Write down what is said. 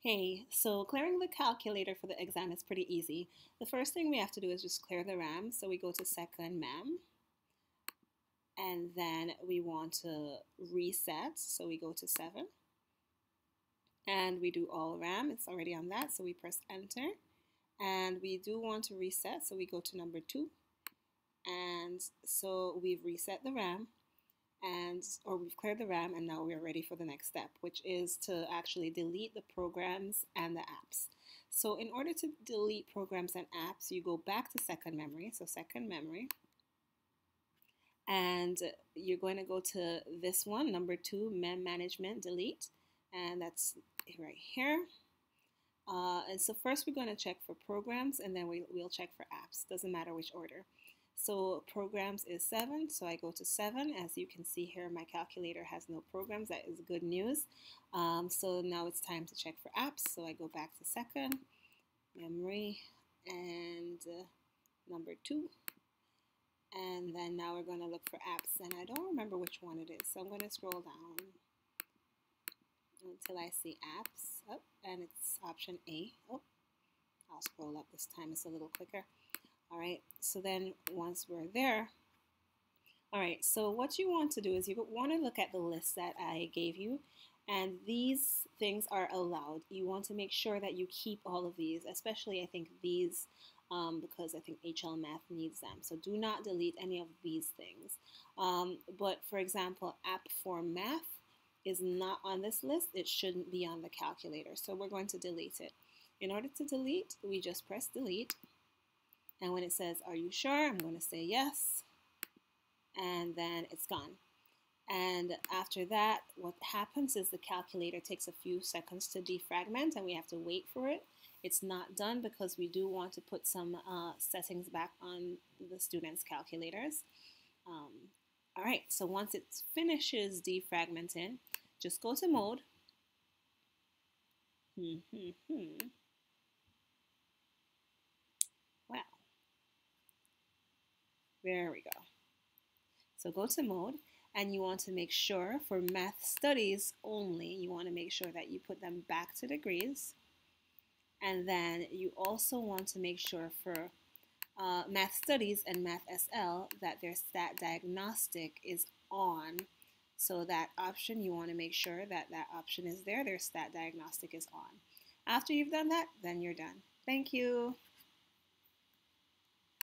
Hey, so clearing the calculator for the exam is pretty easy. The first thing we have to do is just clear the RAM. So we go to second mem and then we want to reset. So we go to seven and we do all RAM. It's already on that. So we press enter and we do want to reset. So we go to number two and so we've reset the RAM and or we've cleared the RAM and now we're ready for the next step, which is to actually delete the programs and the apps. So in order to delete programs and apps, you go back to second memory, so second memory, and you're going to go to this one, number two, mem management delete, and that's right here. Uh, and so first we're going to check for programs and then we, we'll check for apps. Doesn't matter which order. So programs is 7, so I go to 7. As you can see here, my calculator has no programs. That is good news. Um, so now it's time to check for apps. So I go back to second, memory, and uh, number 2. And then now we're going to look for apps, and I don't remember which one it is. So I'm going to scroll down until I see apps. Oh, and it's option A. Oh, I'll scroll up this time. It's a little quicker. All right, so then once we're there, all right, so what you want to do is you want to look at the list that I gave you, and these things are allowed. You want to make sure that you keep all of these, especially I think these, um, because I think HL Math needs them. So do not delete any of these things. Um, but for example, app for math is not on this list. It shouldn't be on the calculator. So we're going to delete it. In order to delete, we just press delete. And when it says, are you sure? I'm going to say yes. And then it's gone. And after that, what happens is the calculator takes a few seconds to defragment and we have to wait for it. It's not done because we do want to put some uh, settings back on the students' calculators. Um, all right, so once it finishes defragmenting, just go to mode. Hmm, hmm. There we go. So go to mode and you want to make sure for math studies only, you want to make sure that you put them back to degrees. And then you also want to make sure for uh, math studies and math SL that their stat diagnostic is on. So that option, you want to make sure that that option is there, their stat diagnostic is on. After you've done that, then you're done. Thank you.